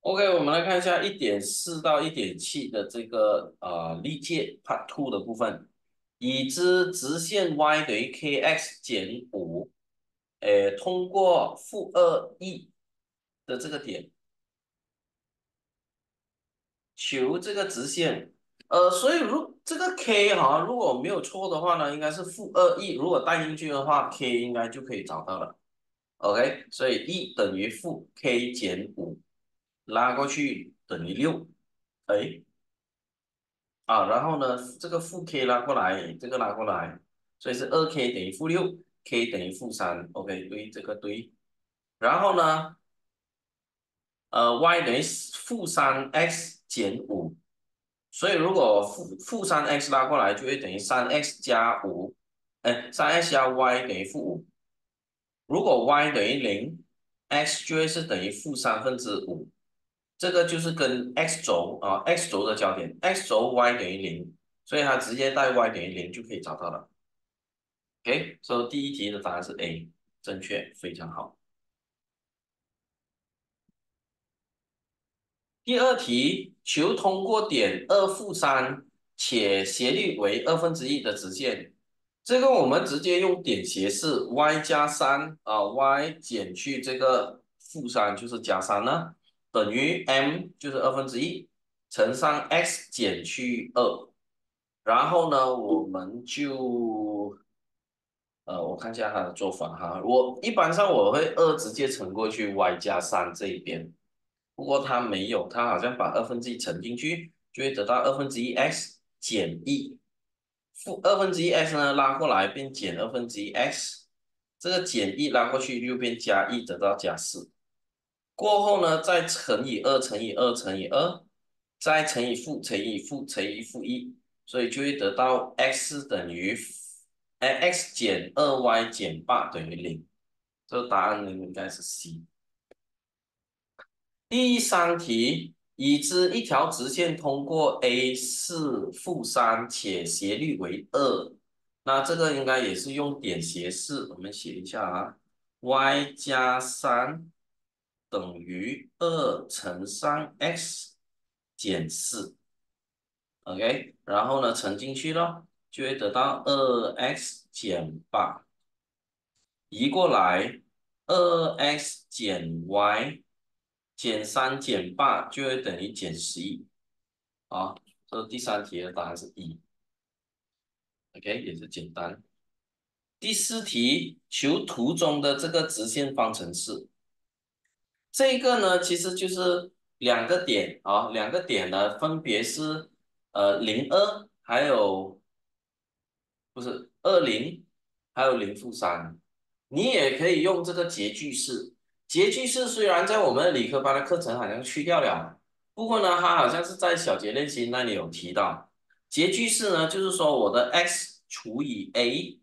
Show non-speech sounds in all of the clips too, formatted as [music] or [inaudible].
OK，我们来看一下一点四到一点七的这个呃历届 Part Two 的部分，已知直线 y 等于 kx 减五，诶，通过负二 e 的这个点，求这个直线，呃，所以如这个 k 哈，如果没有错的话呢，应该是负二 e，如果带进去的话，k 应该就可以找到了。OK，所以 e 等于负 k 减五。拉过去等于六，哎，啊，然后呢，这个负 k 拉过来，这个拉过来，所以是二 k 等于负六，k 等于负三，OK，对，这个对。然后呢，呃，y 等于负三 x 减五，所以如果负负三 x 拉过来，就会等于三 x 加五，哎，三 x 加 y 等于负五。如果 y 等于零，x 就会是等于负三分之五。这个就是跟 x 轴啊，x 轴的交点，x 轴 y 等于零，所以它直接带 y 等于零就可以找到了。OK，所以第一题的答案是 A，正确，非常好。第二题，求通过点二负三且斜率为二分之一的直线，这个我们直接用点斜式，y 加三啊，y 减去这个负三就是加三呢。等于 m 就是二分之一乘上 x 减去二，然后呢，我们就呃，我看一下它的做法哈。我一般上我会二直接乘过去 y 加三这一边，不过它没有，它好像把二分之一乘进去，就会得到二分之一 x 减一负二分之一 x 呢拉过来变减二分之一 x，这个减一拉过去就变加一，得到加四。过后呢，再乘以二乘以二乘以二，再乘以负乘以负乘以负一，所以就会得到 x 等于哎 x 减二 y 减八等于零，这个答案呢应该是 C。第三题，已知一条直线通过 A 是负三且斜率为二，那这个应该也是用点斜式，我们写一下啊，y 加三。等于二乘三 x 减四，OK，然后呢乘进去咯，就会得到二 x 减八，移过来二 x 减 y 减三减八就会等于减十一，啊，这第三题的答案是一，OK，也是简单。第四题，求图中的这个直线方程式。这个呢，其实就是两个点啊，两个点呢，分别是呃零二，还有不是二零，还有零负三。你也可以用这个截距式，截距式虽然在我们理科班的课程好像去掉了，不过呢，它好像是在小节练习那里有提到。截距式呢，就是说我的 x 除以 a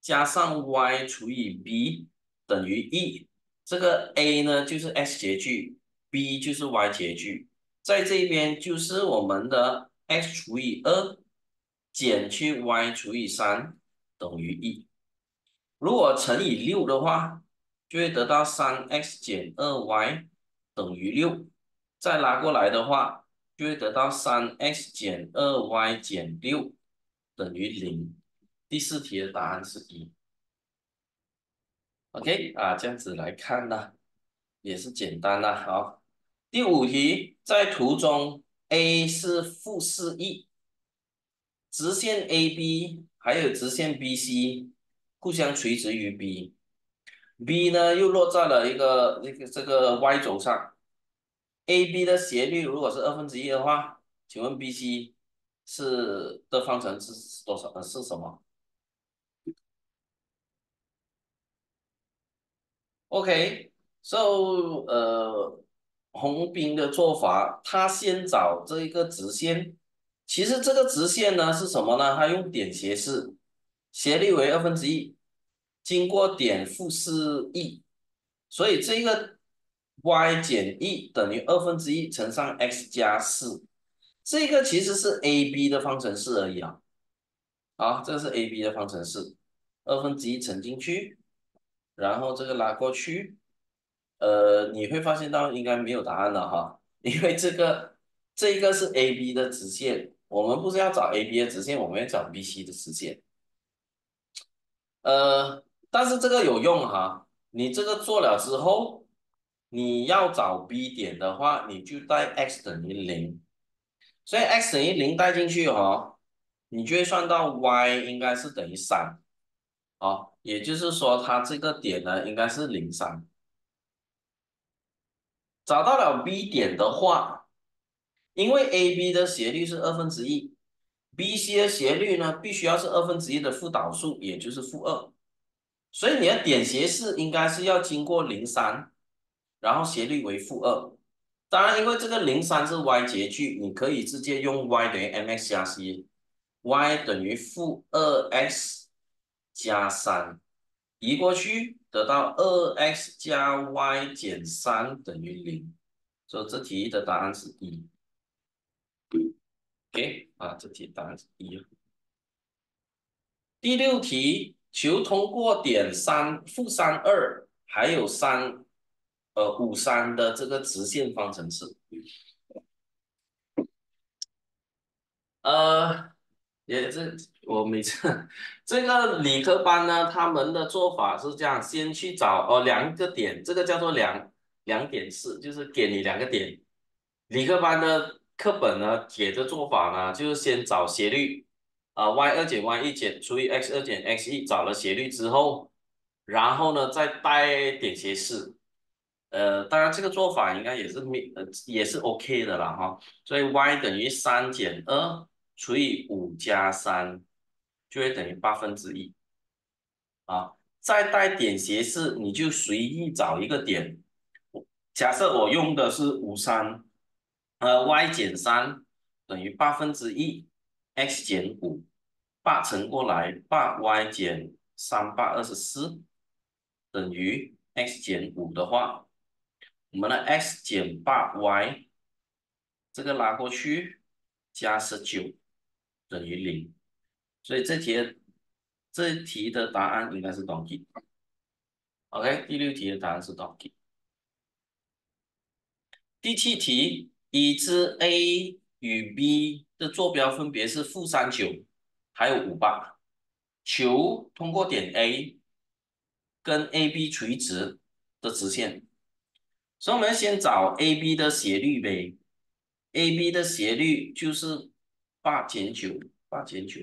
加上 y 除以 b 等于 e。这个 a 呢就是 x 截距，b 就是 y 截距，在这边就是我们的 x 除以二减去 y 除以三等于一。如果乘以六的话，就会得到三 x 减二 y 等于六。再拉过来的话，就会得到三 x 减二 y 减六等于零。第四题的答案是一。OK 啊，这样子来看呢，也是简单的。好，第五题，在图中，A 是负四 e，直线 AB 还有直线 BC 互相垂直于 B，B 呢又落在了一个那个这个 y 轴上，AB 的斜率如果是二分之一的话，请问 BC 是的方程是多少？呃，是什么？OK，so 呃，红兵的做法，他先找这一个直线，其实这个直线呢是什么呢？他用点斜式，斜率为二分之一，经过点负四 e，所以这个 y 减 e 等于二分之一乘上 x 加四，这个其实是 AB 的方程式而已啊。好，这是 AB 的方程式，二分之一乘进去。然后这个拉过去，呃，你会发现到应该没有答案了哈。因为这个这个是 AB 的直线，我们不是要找 AB 的直线，我们要找 BC 的直线。呃，但是这个有用哈，你这个做了之后，你要找 B 点的话，你就带 x 等于零，所以 x 等于零带进去哈，你就会算到 y 应该是等于三，啊，也就是说它这个点呢应该是零三。找到了 B 点的话，因为 AB 的斜率是二分之一，BC 的斜率呢必须要是二分之一的负导数，也就是负二，所以你的点斜式应该是要经过零三，然后斜率为负二。当然，因为这个零三是 y 截距，你可以直接用 y 等于 mx 加 c，y 等于负二 x 加三。移过去得到二 x 加 y 减三等于零，所以这题的答案是一。OK 啊，这题答案是一。第六题，求通过点三负三二还有三呃五三的这个直线方程式。呃。也这我每次这个理科班呢，他们的做法是这样：先去找哦两个点，这个叫做两两点式，就是给你两个点。理科班的课本呢，给的做法呢，就是先找斜率啊，y 二减 y 一减除以 x 二减 x 一，找了斜率之后，然后呢再带点斜式。呃，当然这个做法应该也是没呃也是 OK 的啦哈。所以 y 等于三减二。除以五加三，就会等于八分之一，啊，再带点斜式，你就随意找一个点。假设我用的是五三，呃，y 减三等于八分之一，x 减五，八乘过来，八 y 减三八二十四等于 x 减五的话，我们的 x 减八 y 这个拉过去加十九。等于零，所以这题这题的答案应该是 donkey。OK，第六题的答案是 donkey。第七题，已知 A 与 B 的坐标分别是负三九，还有五八，求通过点 A 跟 AB 垂直的直线。所以我们先找 AB 的斜率呗，AB 的斜率就是。八减九，八减九，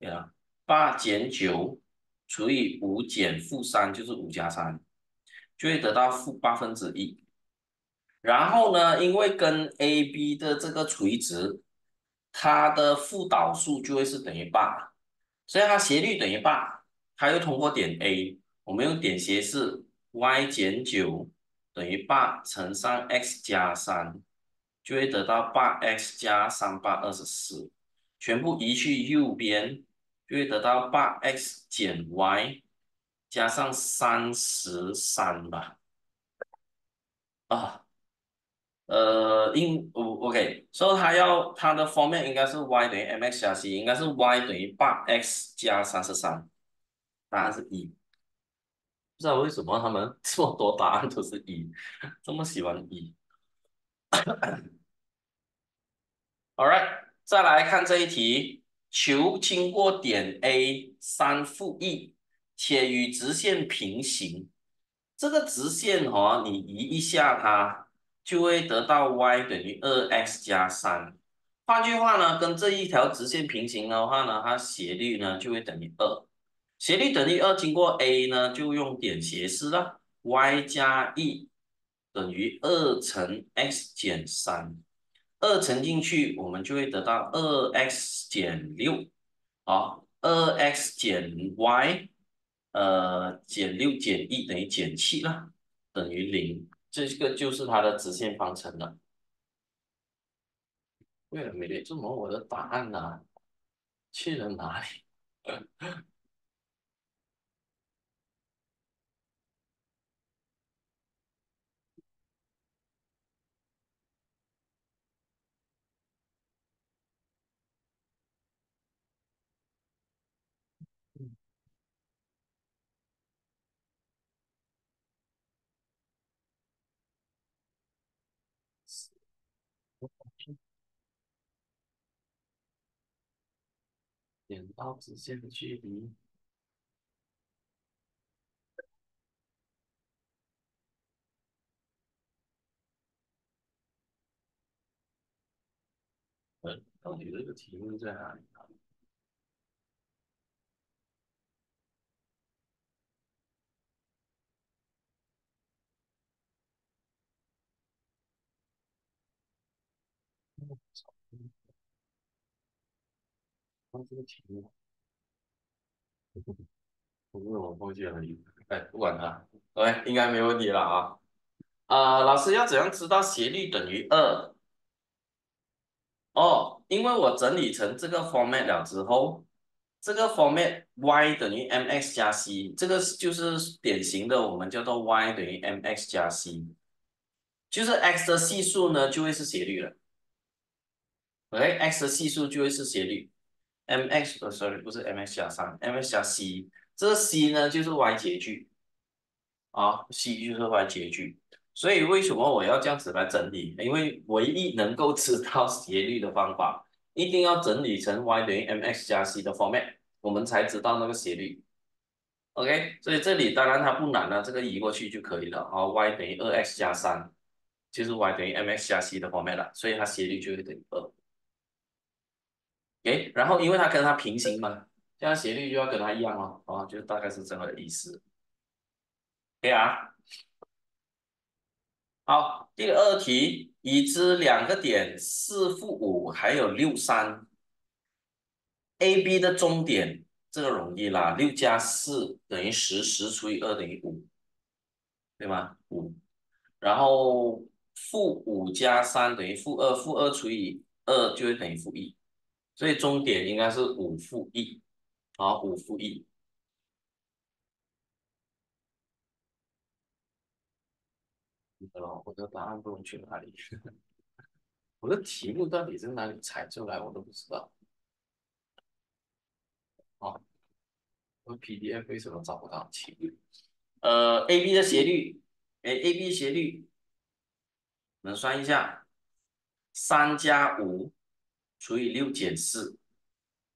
对啊，八减九除以五减负三就是五加三，就会得到负八分之一。然后呢，因为跟 AB 的这个垂直，它的负导数就会是等于八，所以它斜率等于八，它又通过点 A，我们用点斜式，y 减九等于八乘上 x 加三，就会得到八 x 加三八二十四。全部移去右边，就会得到八 x 减 y 加上三十三吧。啊，呃，应我 OK，所以它要它的方面应该是 y 等于 mx 加 c，应该是 y 等于八 x 加三十三，答案是一。不知道为什么他们这么多答案都是一，[laughs] 这么喜欢一。[coughs] All right。再来看这一题，求经过点 A 三负一且与直线平行，这个直线哈，你移一下它，就会得到 y 等于二 x 加三。换句话呢，跟这一条直线平行的话呢，它斜率呢就会等于二。斜率等于二，经过 A 呢，就用点斜式了，y 加一等于二乘 x 减三。二乘进去，我们就会得到二 x 减六，好，二 x 减 y，呃，减六减一等于减七了，等于零，这个就是它的直线方程了。为了美丽，怎么我的答案呢？去了哪里？点到直线的距离。呃，到底这个题目在哪里？这个题目，不是我忘记了哎，不管它，OK，应该没问题了啊。啊，老师要怎样知道斜率等于二？哦，因为我整理成这个 format 了之后，这个 format y 等于 mx 加 c，这个就是典型的我们叫做 y 等于 mx 加 c，就是 x 的系数呢就会是斜率了，OK，x 的系数就会是斜率。Mx 呃，sorry，不是 mx 加三，mx 加 c，这个 c 呢就是 y 截距，啊，c 就是 y 截距，所以为什么我要这样子来整理？因为唯一能够知道斜率的方法，一定要整理成 y 等于 mx 加 c 的 format，我们才知道那个斜率。OK，所以这里当然它不难了，这个移过去就可以了啊，y 等于二 x 加三，就是 y 等于 mx 加 c 的 format 了，所以它斜率就会等于二。诶，然后因为它跟它平行嘛，这样斜率就要跟它一样哦，哦，就大概是这个意思。对啊。好，第二题，已知两个点四负五还有六三，A、B 的中点，这个容易啦，六加四等于十，十除以二等于五，对吗？五，然后负五加三等于负二，负二除以二就会等于负一。所以终点应该是五负一，好，五负一。我的答案不能去哪里？[laughs] 我的题目到底是哪里猜出来，我都不知道。好，我 PDF 为什么找不到题目？呃，AB 的斜率，哎，AB 斜率，我们算一下，三加五。除以六减四，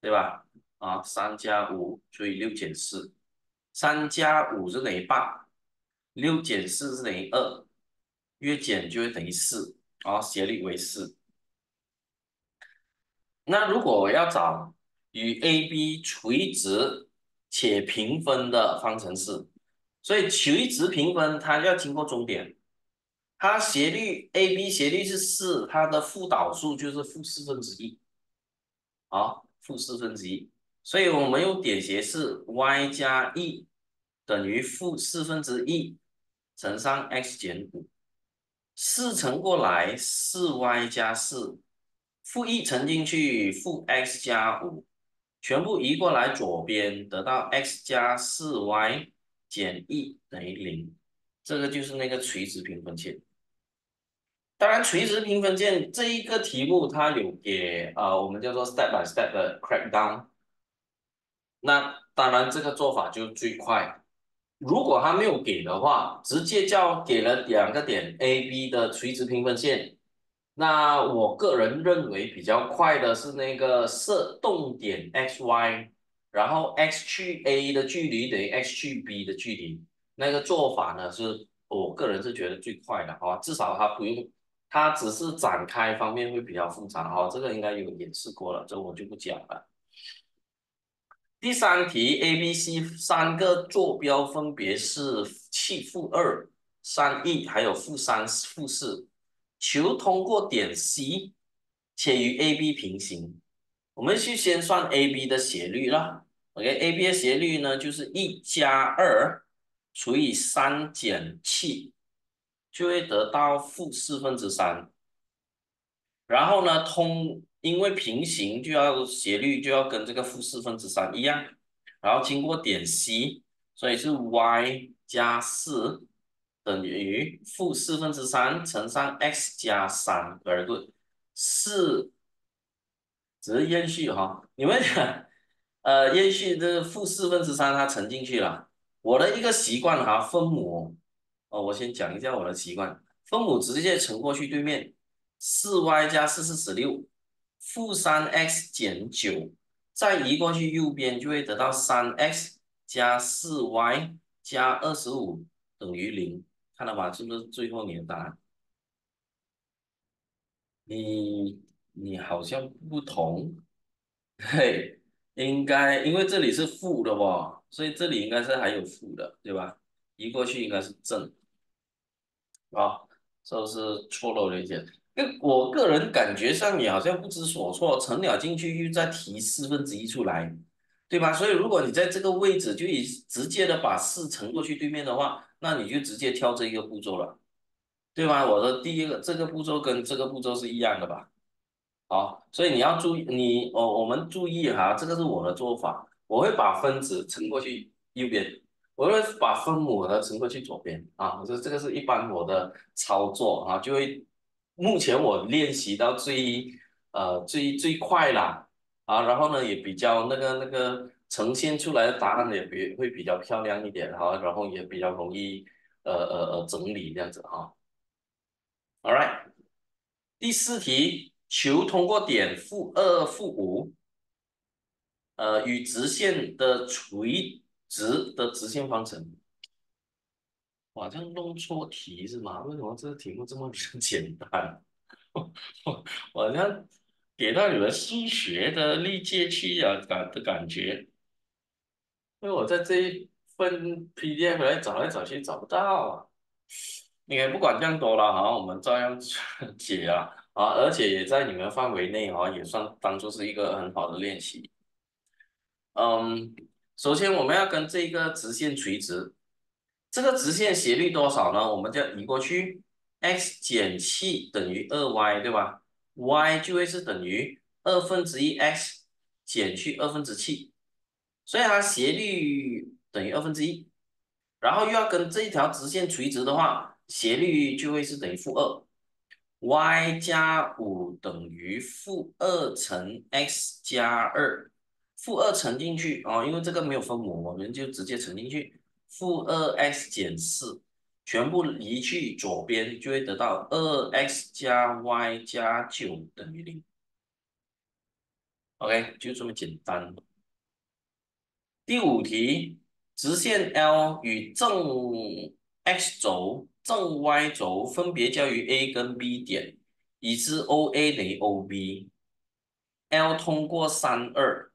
对吧？啊，三加五除以六减四，三加五是等于八，六减四是等于二，越减就会等于四，啊，斜率为四。那如果我要找与 AB 垂直且平分的方程式，所以垂直平分它要经过终点，它斜率 AB 斜率是四，它的负导数就是负四分之一。好，负四分之一，所以我们用点斜式 y 加 e 等于负四分之一乘上 x 减五，四乘过来四 y 加四，负一乘进去负 x 加五，全部移过来左边得到 x 加四 y 减一等于零，这个就是那个垂直平分线。当然，垂直平分线这一个题目，它有给呃，我们叫做 step by step 的 crackdown。那当然，这个做法就最快。如果他没有给的话，直接叫给了两个点 A、B 的垂直平分线。那我个人认为比较快的是那个设动点 x、y，然后 x 去 A 的距离等于 x 去 B 的距离。那个做法呢，是我个人是觉得最快的啊，至少它不用。它只是展开方面会比较复杂哈，这个应该有演示过了，这我就不讲了。第三题，A、B、C 三个坐标分别是七负二、三，e），还有负三、负四，求通过点 C 且与 AB 平行。我们去先算 AB 的斜率啦。OK，AB 的斜率呢就是一加二除以三减七。就会得到负四分之三，然后呢，通因为平行就要斜率就要跟这个负四分之三一样，然后经过点 C，所以是 y 加四等于负四分之三乘上 x 加三，very good，四只是延续哈，你们 [laughs] 呃延续这负四分之三它乘进去了，我的一个习惯哈，分母。哦，我先讲一下我的习惯，分母直接乘过去对面，四 y 加四是十六，负三 x 减九再移过去右边就会得到三 x 加四 y 加二十五等于零，看到吗？是不是最后你的答案？你你好像不同，嘿，应该因为这里是负的哦，所以这里应该是还有负的，对吧？移过去应该是正，啊，这是错漏了一些。我个人感觉上你好像不知所措，乘了进去又再提四分之一出来，对吧？所以如果你在这个位置就以直接的把四乘过去对面的话，那你就直接跳这一个步骤了。对吧？我的第一个这个步骤跟这个步骤是一样的吧？好，所以你要注意，你哦，我们注意哈，这个是我的做法，我会把分子乘过去右边，我会把分母呢乘过去左边啊，这这个是一般我的操作啊，就会目前我练习到最呃最最快啦啊，然后呢也比较那个那个呈现出来的答案也比会比较漂亮一点哈，然后也比较容易呃呃呃整理这样子哈。All right，第四题，求通过点负二负五，呃，与直线的垂直的直线方程。哇，这样弄错题是吗？为什么这个题目这么 [laughs] 简单？[laughs] 我好像给到你们数学的历届去啊感的感觉，因为我在这一份 PDF 来找来找去找不到啊。你也不管这样多了哈，我们照样解啊啊，而且也在你们范围内啊，也算当做是一个很好的练习。嗯，首先我们要跟这个直线垂直，这个直线斜率多少呢？我们就移过去，x 减七等于二 y 对吧？y 就会是等于二分之一 x 减去二分之七，所以它斜率等于二分之一，然后又要跟这一条直线垂直的话。斜率就会是等于负二，y 加五等于负二乘 x 加二，负二乘进去哦，因为这个没有分母，我们就直接乘进去，负二 x 减四，全部移去左边就会得到二 x 加 y 加九等于零。OK，就这么简单。第五题，直线 L 与正 x 轴。正 y 轴分别交于 A 跟 B 点，已知 OA 等于 OB，L 通过三二，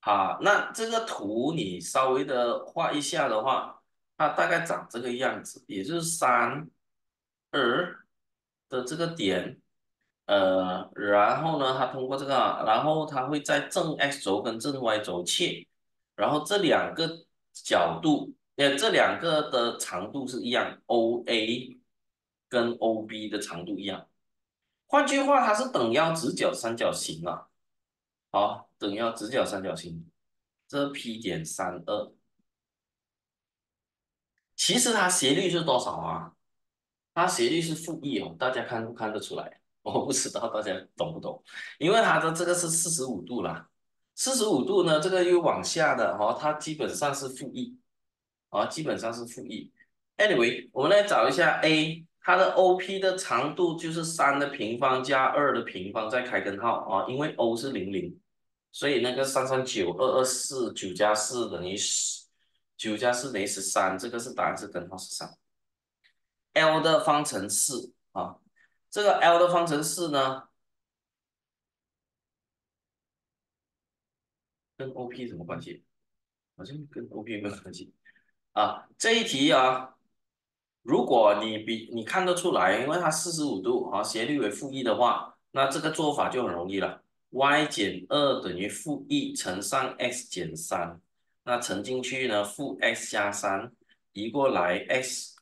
好，那这个图你稍微的画一下的话，它大概长这个样子，也就是三二的这个点，呃，然后呢，它通过这个，然后它会在正 x 轴跟正 y 轴切，然后这两个角度。呃，这两个的长度是一样，OA 跟 OB 的长度一样。换句话，它是等腰直角三角形啊。好，等腰直角三角形，这 P 点三二，其实它斜率是多少啊？它斜率是负一哦，大家看不看得出来？我不知道大家懂不懂？因为它的这个是四十五度啦，四十五度呢，这个又往下的哦，它基本上是负一。啊，基本上是负一。Anyway，我们来找一下 A，它的 OP 的长度就是三的平方加二的平方再开根号啊，因为 O 是零零，所以那个三三九二二四九加四等于十，九加四等于十三，这个是答案是根号十三。L 的方程式啊，这个 L 的方程式呢，跟 OP 什么关系？好像跟 OP 没有关系。啊，这一题啊，如果你比你看得出来，因为它四十五度啊，斜率为负一的话，那这个做法就很容易了。Y 减二等于负一乘上 x 减三，那乘进去呢，负 x 加三，移过来 x，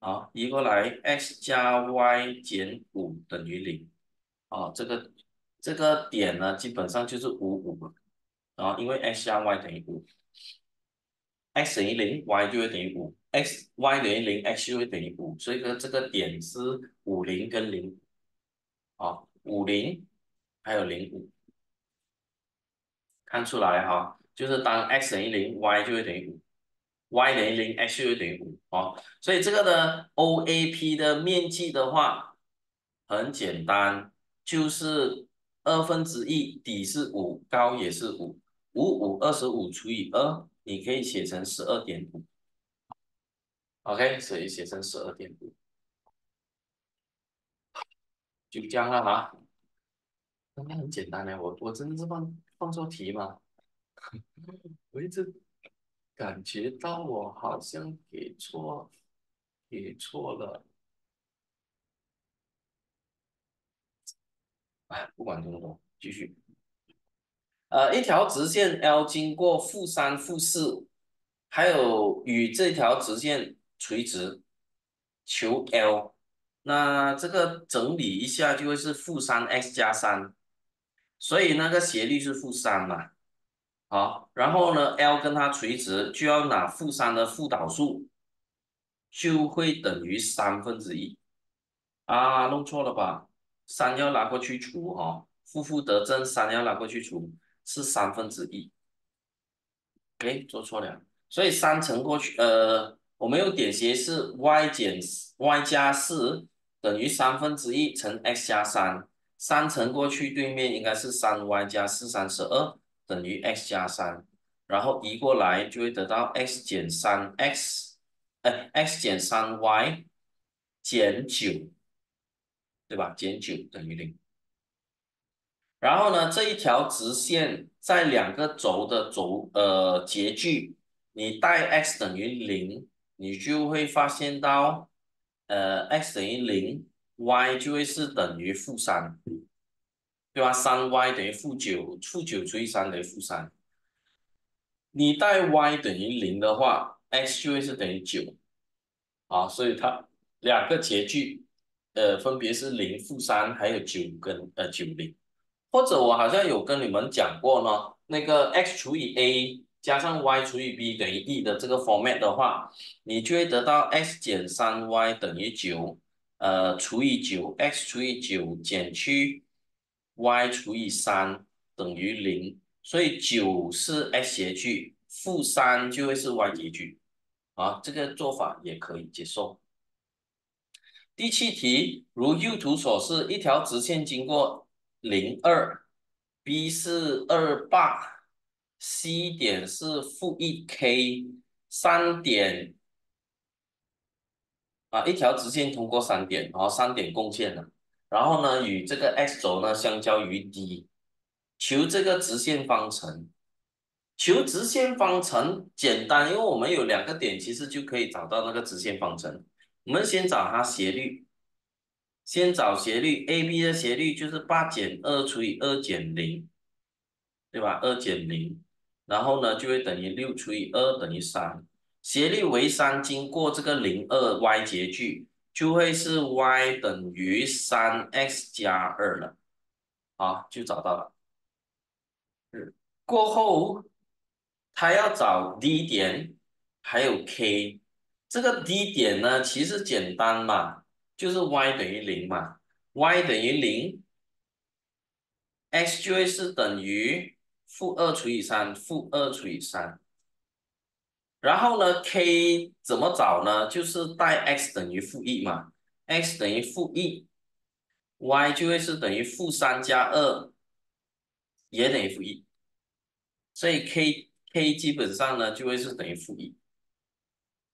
啊，移过来 x 加 y 减五等于零，啊，这个这个点呢，基本上就是五五，啊，因为 x 加 y 等于五。x 等于零，y 就会等于五。；x y 等于零，x 就会等于五。所以说这个点是五零跟零，啊，五零还有零五，看出来哈，就是当 x 等于零，y 就会等于五；y 等于零，x 就会等于五，哦，所以这个呢 OAP 的面积的话很简单，就是二分之一，底是五，高也是五，五五二十五除以二，你可以写成十二点五。OK，所以写成十二点五，就这样了哈。那很简单的，我我真的是放放错题吗？[laughs] 我一直感觉到我好像给错，给错了。哎，不管这么多，继续。呃，一条直线 L 经过负三、负四，还有与这条直线垂直，求 L。那这个整理一下就会是负三 x 加三，所以那个斜率是负三嘛。好，然后呢，L 跟它垂直就要拿负三的负导数，就会等于三分之一。啊，弄错了吧？三要拿过去除哈，负负得正，三要拿过去除，是三分之一。哎，做错了，所以三乘过去，呃，我们用点斜是 y 减 y 加四等于三分之一乘 x 加三，三乘过去对面应该是三 y 加四三十二等于 x 加三，然后移过来就会得到 x 减三 x，哎，x 减三 y 减九。对吧？减九等于零。然后呢，这一条直线在两个轴的轴呃截距，你带 x 等于零，你就会发现到，呃，x 等于零，y 就会是等于负三，对吧？三 y 等于负九，负九除以三等于负三。你带 y 等于零的话，x 就会是等于九，啊，所以它两个截距。呃，分别是零、负三，还有九跟呃九零，或者我好像有跟你们讲过呢，那个 x 除以 a 加上 y 除以 b 等于 e 的这个 format 的话，你就会得到 x 减三 y 等于九，呃除以九，x 除以九减去 y 除以三等于零，所以九是 x 斜距，负三就会是 y 截距，啊，这个做法也可以接受。第七题，如右图所示，一条直线经过零二，B 是二八，C 点是负一 k，三点啊，一条直线通过三点，然后三点共线了，然后呢，与这个 x 轴呢相交于 D，求这个直线方程。求直线方程简单，因为我们有两个点，其实就可以找到那个直线方程。我们先找它斜率，先找斜率，AB 的斜率就是八减二除以二减零，对吧？二减零，然后呢就会等于六除以二等于三，斜率为三，经过这个零二 y 截距，就会是 y 等于三 x 加二了，好，就找到了。过后，他要找 D 点，还有 K。这个 D 点呢，其实简单嘛，就是 y 等于零嘛，y 等于零，x 就会是等于负二除以三，负二除以三。然后呢，k 怎么找呢？就是带 x 等于负一嘛，x 等于负一，y 就会是等于负三加二，也等于负一。所以 k k 基本上呢，就会是等于负一。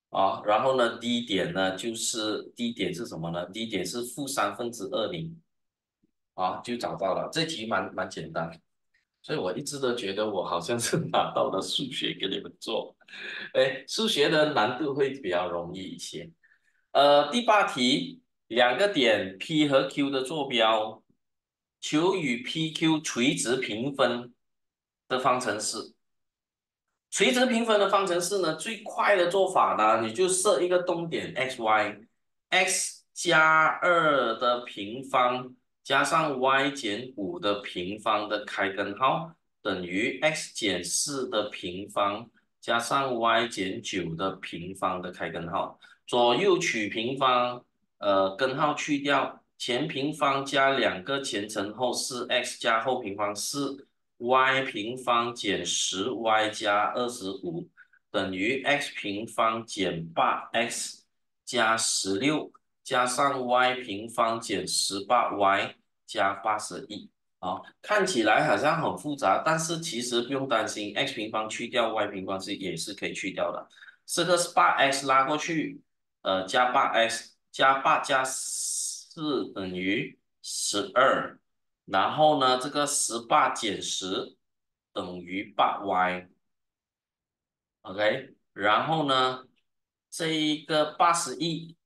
啊，然后呢，D 点呢就是 D 点是什么呢？D 点是负三分之二零，啊，就找到了。这题蛮蛮简单，所以我一直都觉得我好像是拿到了数学给你们做，哎，数学的难度会比较容易一些。呃，第八题，两个点 P 和 Q 的坐标，求与 PQ 垂直平分的方程式。垂直平分的方程式呢，最快的做法呢，你就设一个动点 x y，x 加二的平方加上 y 减五的平方的开根号等于 x 减四的平方加上 y 减九的平方的开根号，左右取平方，呃，根号去掉，前平方加两个前乘后四 x 加后平方四。y 平方减十 y 加二十五等于 x 平方减八 x 加十六加上 y 平方减十八 y 加八十一。好，看起来好像很复杂，但是其实不用担心，x 平方去掉 y 平方是也是可以去掉的。这个是八 x 拉过去，呃，加八 x 加八加四等于十二，然后呢，这个十八减十等于八 y，OK，然后呢，这一个八十一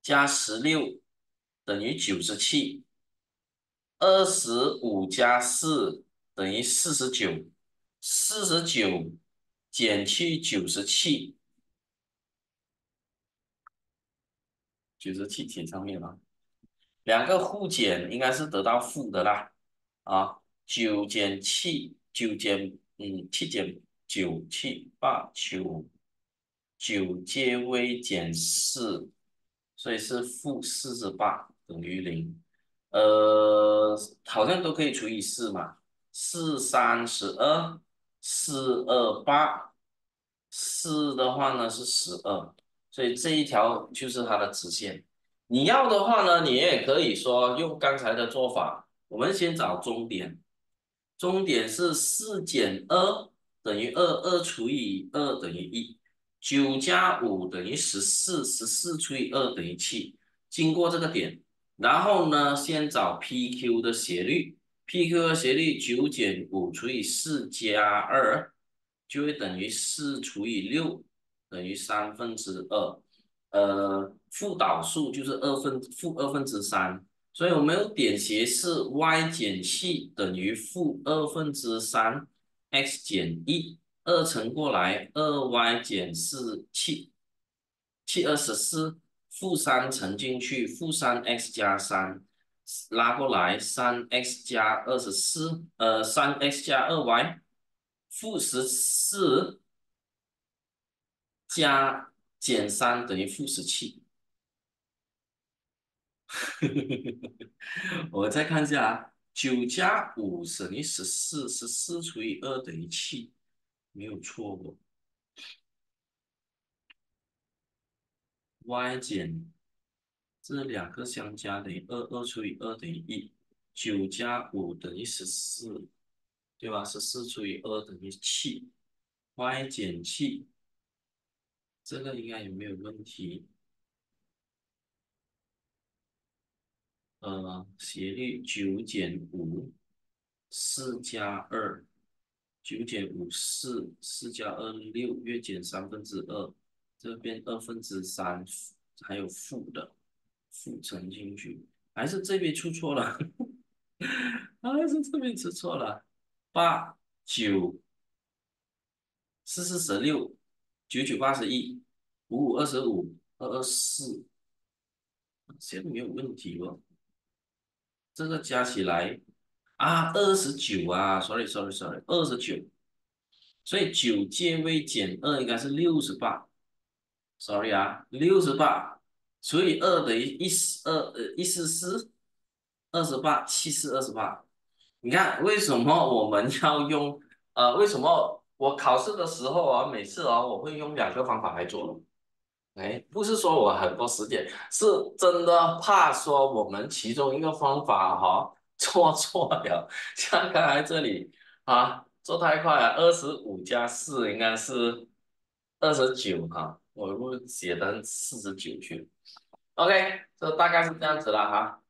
加十六等于九十七。二十五加四等于四十九，四十九减去九十七，九十七减上面了，两个互减应该是得到负的啦。啊，九减七，九减嗯七减九七八九，九阶微减四，所以是负四十八等于零。呃，好像都可以除以四嘛，四三十二，四二八，四的话呢是十二，所以这一条就是它的直线。你要的话呢，你也可以说用刚才的做法，我们先找终点，终点是四减二等于二，二除以二等于一，九加五等于十四，十四除以二等于七，经过这个点。然后呢，先找 PQ 的斜率，PQ 的斜率九减五除以四加二，就会等于四除以六等于三分之二，呃，负导数就是二分负二分之三，所以我们用点斜是 y 减七等于负二分之三，x 减一，二乘过来二 y 减四七，七二十四。负三乘进去，负三 x 加三拉过来，三 x 加二十四，呃，三 x 加二 y，负十四加减三等于负十七。[laughs] 我再看一下，九加五等于十四，十四除以二等于七，没有错误。Y 减这两个相加等于二，二除以二等于一，九加五等于十四，对吧？十四除以二等于七，y 减七，这个应该也没有问题。呃，斜率九减五，四加二，九减五四，四加二六，约减三分之二。这边二分之三还有负的，负乘进去，还是这边出错了，[laughs] 还是这边出错了，八九四四十六，九九八十一，五五二十五，二二四，现在没有问题哦，这个加起来啊二十九啊，sorry sorry sorry，二十九，所以九借位减二应该是六十八。Sorry 啊，六十八除以二等于一四二呃一四四，二十八七四二十八。你看为什么我们要用呃为什么我考试的时候啊每次啊我会用两个方法来做呢？哎，不是说我很多时间，是真的怕说我们其中一个方法哈做错了。像刚才这里啊做太快了，二十五加四应该是二十九哈。我会写成四十九去，OK，这大概是这样子了哈。